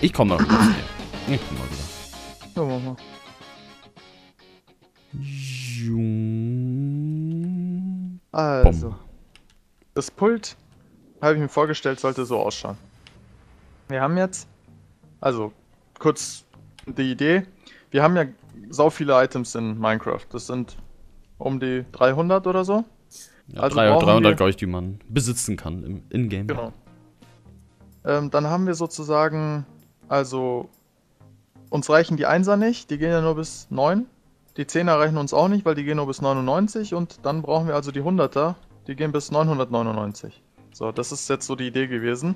Ich komme wieder. Ich komme mal wieder. Ja, mach mal. Also, das Pult, habe ich mir vorgestellt, sollte so ausschauen. Wir haben jetzt, also kurz die Idee, wir haben ja sau viele Items in Minecraft. Das sind um die 300 oder so. Ja, Also 300, brauchen wir- glaube ich, die man besitzen kann im Ingame. Genau. Ähm, dann haben wir sozusagen, also uns reichen die Einser nicht, die gehen ja nur bis 9. Die 10er reichen uns auch nicht, weil die gehen nur bis 99 und dann brauchen wir also die 100er, die gehen bis 999. So, das ist jetzt so die Idee gewesen.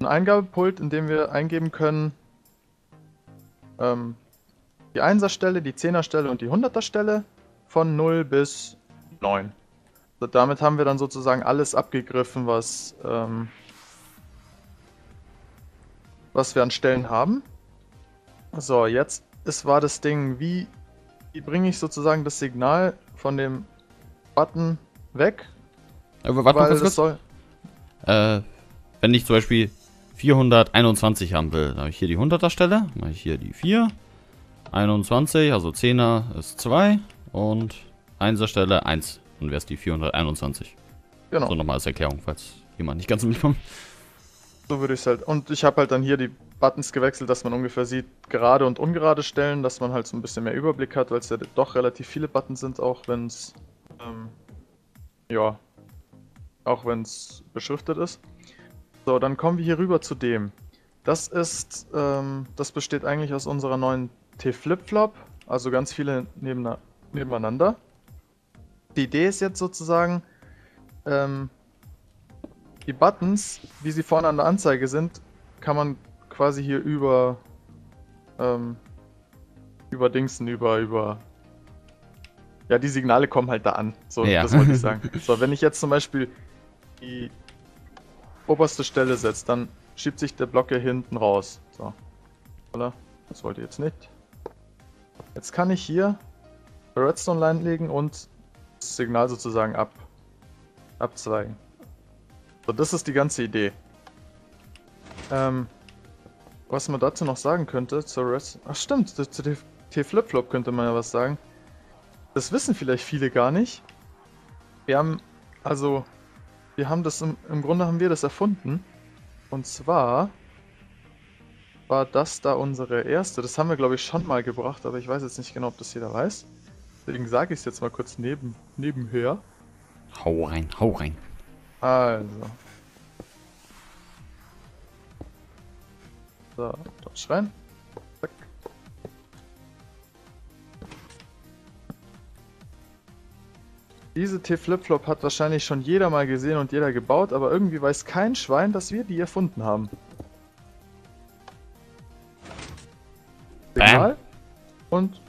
Ein Eingabepult, in dem wir eingeben können ähm, die 1er Stelle, die 10er Stelle und die 100er Stelle von 0 bis 9. Damit haben wir dann sozusagen alles abgegriffen, was, ähm, was wir an Stellen haben. So, jetzt ist, war das Ding, wie, wie bringe ich sozusagen das Signal von dem Button weg? Aber warte mal Weil kurz. soll. Äh, wenn ich zum Beispiel 421 haben will, dann habe ich hier die 100er Stelle, mache ich hier die 4, 21, also 10er ist 2 und 1er Stelle 1. Dann wäre es die 421. Genau. So nochmal als Erklärung, falls jemand nicht ganz mitkommt. So würde ich es halt. Und ich habe halt dann hier die Buttons gewechselt, dass man ungefähr sieht, gerade und ungerade Stellen, dass man halt so ein bisschen mehr Überblick hat, weil es ja doch relativ viele Buttons sind, auch wenn es, ähm, ja, auch wenn es beschriftet ist. So, dann kommen wir hier rüber zu dem. Das ist, ähm, das besteht eigentlich aus unserer neuen T-Flip-Flop, also ganz viele nebeneinander. Die Idee ist jetzt sozusagen, ähm, die Buttons, wie sie vorne an der Anzeige sind, kann man quasi hier über ähm, über Dingsen, über über ja, die Signale kommen halt da an. So, Ja. das wollte ich sagen. So, wenn ich jetzt zum Beispiel die oberste Stelle setze, dann schiebt sich der Block hier hinten raus. So. Oder? Das wollte ich jetzt nicht. Jetzt kann ich hier Redstone Line legen und Signal sozusagen ab abzweigen. So, das ist die ganze Idee. Ähm, was man dazu noch sagen könnte, zur Rest. Ach stimmt, zu zu T-Flip-Flop könnte man ja was sagen. Das wissen vielleicht viele gar nicht. Wir haben, also, wir haben das im, im Grunde haben wir das erfunden. Und zwar war das da unsere erste. Das haben wir, glaube ich, schon mal gebracht, aber ich weiß jetzt nicht genau, ob das jeder weiß. Deswegen sage ich es jetzt mal kurz neben, nebenher. Hau rein, hau rein. Also. So, dort rein. Zack. Diese T-Flip-Flop hat wahrscheinlich schon jeder mal gesehen und jeder gebaut, aber irgendwie weiß kein Schwein, dass wir die erfunden haben. Signal und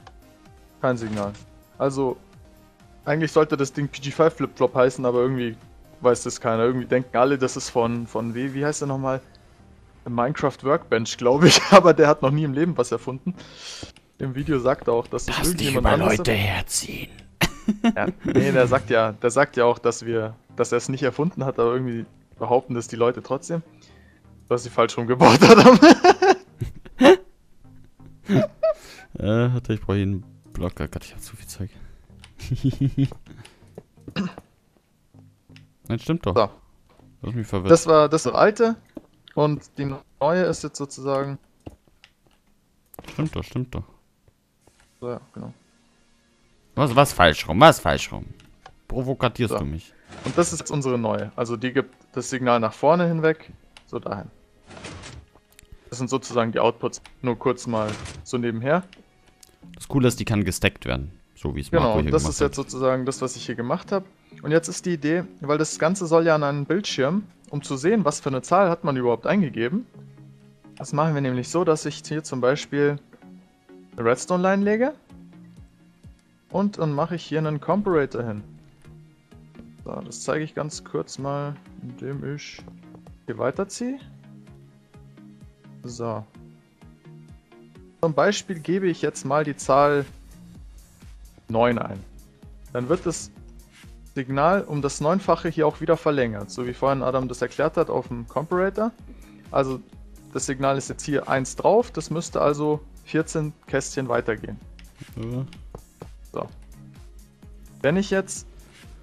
kein Signal. Also, eigentlich sollte das Ding PG5 Flip-Flop heißen, aber irgendwie weiß das keiner. Irgendwie denken alle, das ist von, von wie, wie heißt der nochmal? Minecraft Workbench, glaube ich, aber der hat noch nie im Leben was erfunden. Im Video sagt er auch, dass das irgendjemand anderes herziehen. ja, nee, der sagt ja, der sagt ja auch, dass wir, dass er es nicht erfunden hat, aber irgendwie behaupten das die Leute trotzdem, dass sie falsch rumgebaut haben. Äh, ich brauche hier einen Block. Oh Gott, ich habe zu viel Zeug. Nein, stimmt doch. So. Du hast mich verwirrt. Das war das alte und die neue ist jetzt sozusagen, stimmt doch, stimmt doch. so, ja, genau. Was, was falsch rum? Was falsch rum? Provokatierst So. du mich? Und das ist jetzt unsere neue. Also die gibt das Signal nach vorne hinweg, so dahin. Das sind sozusagen die Outputs. Nur kurz mal so nebenher. Das Coole ist, die kann gestackt werden. So wie es Genau, Marco hier das ist jetzt sozusagen das, was ich hier gemacht habe. Und jetzt ist die Idee, weil das Ganze soll ja an einen Bildschirm, um zu sehen, was für eine Zahl hat man überhaupt eingegeben. Das machen wir nämlich so, dass ich hier zum Beispiel eine Redstone-Line lege. Und dann mache ich hier einen Comparator hin. So, das zeige ich ganz kurz mal, indem ich hier weiterziehe. So. Zum Beispiel gebe ich jetzt mal die Zahl 9 ein. Dann wird es Signal um das Neunfache hier auch wieder verlängert, so wie vorhin Adam das erklärt hat auf dem Comparator. Also das Signal ist jetzt hier 1 drauf, das müsste also 14 Kästchen weitergehen. Ja. So. Wenn ich jetzt,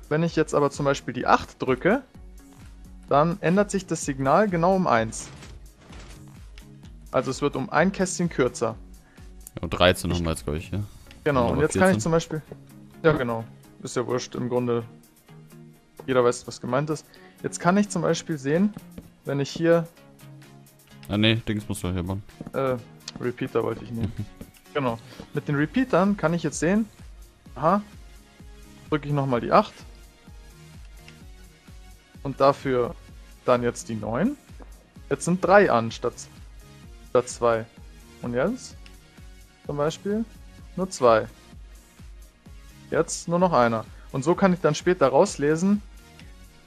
wenn ich jetzt aber zum Beispiel die 8 drücke, dann ändert sich das Signal genau um 1. Also es wird um ein Kästchen kürzer. Und 13 haben wir jetzt, glaube ich, ja. Genau, und jetzt kann 14. ich zum Beispiel. Ja, genau. Ist ja wurscht, im Grunde. Jeder weiß, was gemeint ist. Jetzt kann ich zum Beispiel sehen, wenn ich hier. Ah, nee, Dings musst du hier bauen. Äh, Repeater wollte ich nehmen. genau. Mit den Repeatern kann ich jetzt sehen. Aha. Drücke ich nochmal die 8. Und dafür dann jetzt die 9. Jetzt sind 3 an statt, statt 2. Und jetzt? Zum Beispiel nur 2. Jetzt nur noch einer. Und so kann ich dann später rauslesen,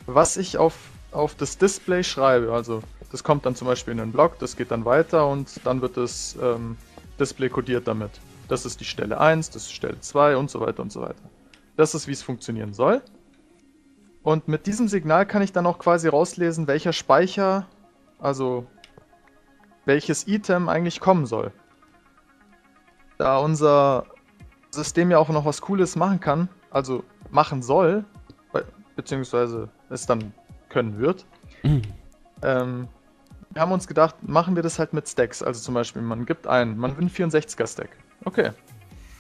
was ich auf, auf das Display schreibe. Also das kommt dann zum Beispiel in den Block, das geht dann weiter und dann wird das ähm, Display kodiert damit. Das ist die Stelle 1, das ist Stelle 2 und so weiter und so weiter. Das ist, wie es funktionieren soll. Und mit diesem Signal kann ich dann auch quasi rauslesen, welcher Speicher, also welches Item eigentlich kommen soll. Da unser System ja auch noch was Cooles machen kann, also machen soll, be- beziehungsweise es dann können wird, ähm, wir haben uns gedacht, machen wir das halt mit Stacks. Also zum Beispiel, man gibt ein, man will einen 64er Stack. Okay.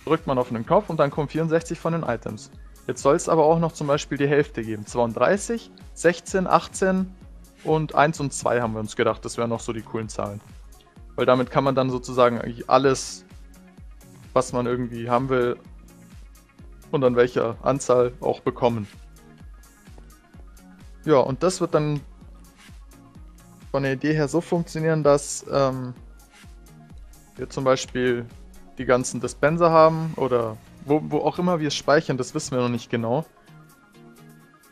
Drückt man auf einen Knopf und dann kommen 64 von den Items. Jetzt soll es aber auch noch zum Beispiel die Hälfte geben. 32, 16, 18 und 1 und 2 haben wir uns gedacht. Das wären noch so die coolen Zahlen. Weil damit kann man dann sozusagen alles, was man irgendwie haben will und an welcher Anzahl auch bekommen. Ja, und das wird dann von der Idee her so funktionieren, dass ähm, wir zum Beispiel die ganzen Dispenser haben oder wo, wo auch immer wir es speichern, das wissen wir noch nicht genau.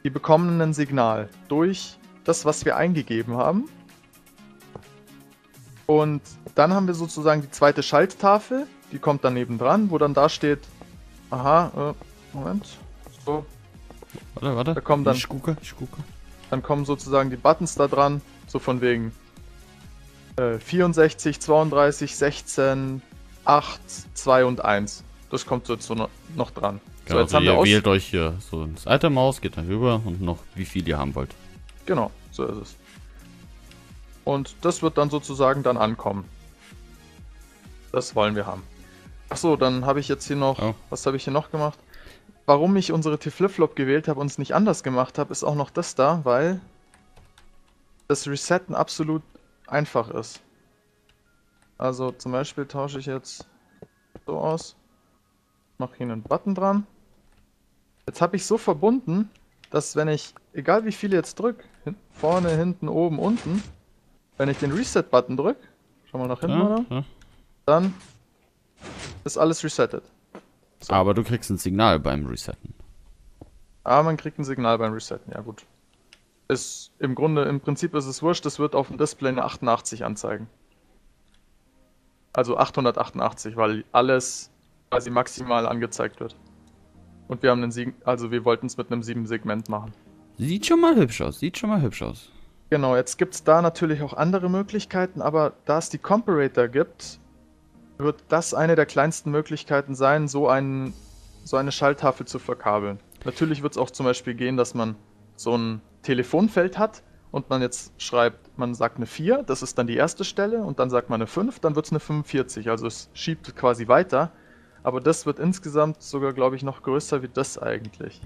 Die bekommen ein Signal durch das, was wir eingegeben haben. Und dann haben wir sozusagen die zweite Schalttafel, die kommt dann nebendran, wo dann da steht, aha, äh, Moment, so, Warte, warte. Da kommen dann- Ich gucke, ich gucke. dann kommen sozusagen die Buttons da dran, so von wegen äh, 64, 32, 16, 8, 2 und 1. Das kommt so jetzt so noch, dran. Genau, so, jetzt also haben wir ihr aus wählt euch hier so das Item aus, geht dann rüber und noch wie viel ihr haben wollt. Genau, so ist es. Und das wird dann sozusagen dann ankommen. Das wollen wir haben. Achso, dann habe ich jetzt hier noch, Oh. was habe ich hier noch gemacht? Warum ich unsere T-Flip-Flop gewählt habe und es nicht anders gemacht habe, ist auch noch das da, weil das Resetten absolut einfach ist. Also zum Beispiel tausche ich jetzt so aus, mache hier einen Button dran. Jetzt habe ich so verbunden, dass wenn ich, egal wie viele jetzt drück, hin, vorne, hinten, oben, unten, wenn ich den Reset-Button drück, schau mal nach hinten, Ja, oder? ja. dann ist alles resettet. So. Aber du kriegst ein Signal beim Resetten. Aber man kriegt ein Signal beim Resetten, ja gut. Ist im Grunde, im Prinzip ist es wurscht, es wird auf dem Display eine 88 anzeigen. Also 888, weil alles quasi maximal angezeigt wird. Und wir haben einen Sieg also wir wollten es mit einem 7 Segment machen. Sieht schon mal hübsch aus, sieht schon mal hübsch aus. Genau, jetzt gibt es da natürlich auch andere Möglichkeiten, aber da es die Comparator gibt, wird das eine der kleinsten Möglichkeiten sein, so, ein, so eine Schalltafel zu verkabeln. Natürlich wird es auch zum Beispiel gehen, dass man so ein Telefonfeld hat und man jetzt schreibt, man sagt eine 4, das ist dann die erste Stelle, und dann sagt man eine 5, dann wird es eine 45, also es schiebt quasi weiter. Aber das wird insgesamt sogar, glaube ich, noch größer wie das eigentlich.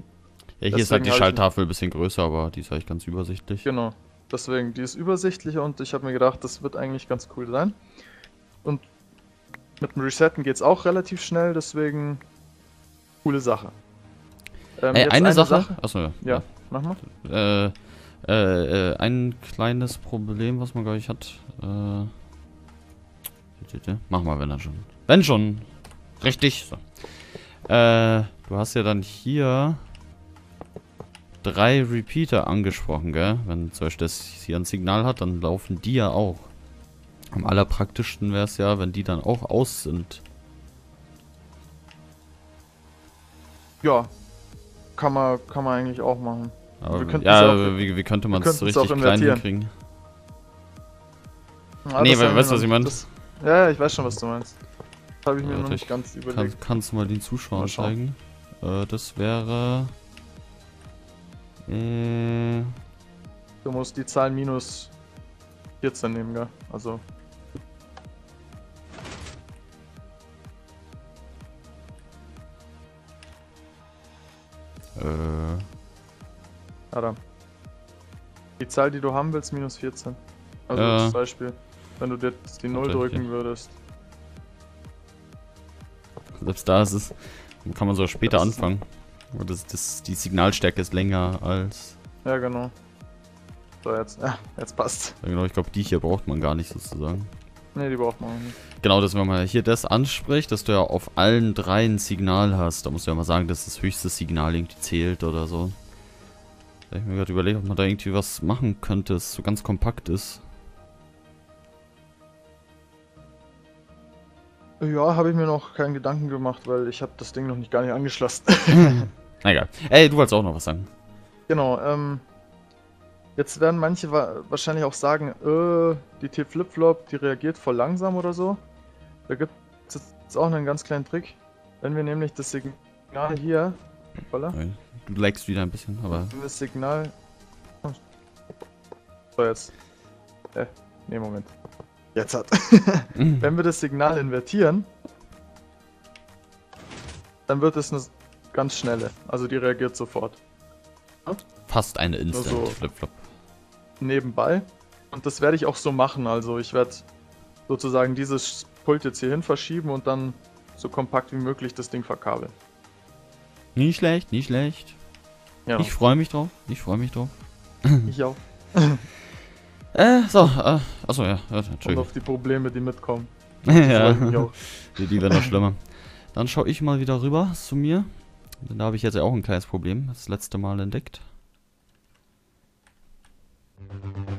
Ja, hier ist halt Deswegen die Schalttafel ein bisschen größer, aber die ist eigentlich ganz übersichtlich. Genau. Deswegen, die ist übersichtlicher und ich habe mir gedacht, das wird eigentlich ganz cool sein. Und mit dem Resetten geht es auch relativ schnell, deswegen coole Sache. Ähm, Ey, jetzt eine, Sache. Achso, ja. Ja, mach mal. Äh, äh, äh, ein kleines Problem, was man, glaube ich, hat. Äh, mach mal, wenn er schon. Wenn schon. Richtig. So. Äh, du hast ja dann hier drei Repeater angesprochen, gell? Wenn zum Beispiel das hier ein Signal hat, dann laufen die ja auch. Am allerpraktischsten wäre es ja, wenn die dann auch aus sind. Ja, kann man, kann man eigentlich auch machen. Aber wir ja, auch- wie, wie könnte man es könnten's richtig klein hinkriegen? Ah, Nee, weil- weißt du, was ich nicht. mein? Das- Ja, ich weiß schon, was du meinst. Das habe ich mir Warte, noch nicht ich ganz Kann, überlegt. kannst du mal den Zuschauern Mal zeigen? Äh, das wäre... Äh, Du musst die Zahl minus 14 nehmen, gell? Also, äh, Adam. Die Zahl, die du haben willst, minus 14. Also Ja. zum Beispiel, wenn du jetzt die 0 Warte, drücken hier. würdest. selbst da ist es... Kann man so später Das anfangen. Aber das, das, die Signalstärke ist länger als... Ja, genau. So, jetzt, ja, jetzt passt. Ja, genau, ich glaube, die hier braucht man gar nicht sozusagen. Ne, die braucht man auch nicht. Genau, dass wenn man hier das anspricht, dass du ja auf allen dreien Signal hast. Da musst du ja mal sagen, dass das höchste Signal irgendwie zählt oder so. Da ich mir gerade überlegt, ob man da irgendwie was machen könnte, das so ganz kompakt ist. Ja, habe ich mir noch keinen Gedanken gemacht, weil ich habe das Ding noch nicht gar nicht angeschlossen. Na egal. Ey, du wolltest auch noch was sagen. genau, ähm. Jetzt werden manche wa wahrscheinlich auch sagen, äh, die T-Flip-Flop, die reagiert voll langsam oder so. Da gibt es jetzt auch einen ganz kleinen Trick. Wenn wir nämlich das Signal hier, voila, Du lagst wieder ein bisschen, aber... wenn wir das Signal. So, jetzt. Äh, nee, Moment. Jetzt hat. Wenn wir das Signal invertieren, dann wird es eine ganz schnelle. Also die reagiert sofort. Fast eine so- Instant-Flip-Flop. Nebenbei. Und das werde ich auch so machen. Also ich werde sozusagen dieses Pult jetzt hier hin verschieben und dann so kompakt wie möglich das Ding verkabeln. Nicht schlecht, nicht schlecht. Ja, Ich freue mich drauf. Ich freue mich drauf. ich auch. Äh, so, äh, achso, ja, ja Und auf die Probleme, die mitkommen. Ja, die, die werden noch schlimmer. Dann schaue ich mal wieder rüber zu mir. Denn da habe ich jetzt ja auch ein kleines Problem. Das letzte Mal entdeckt. Thank you.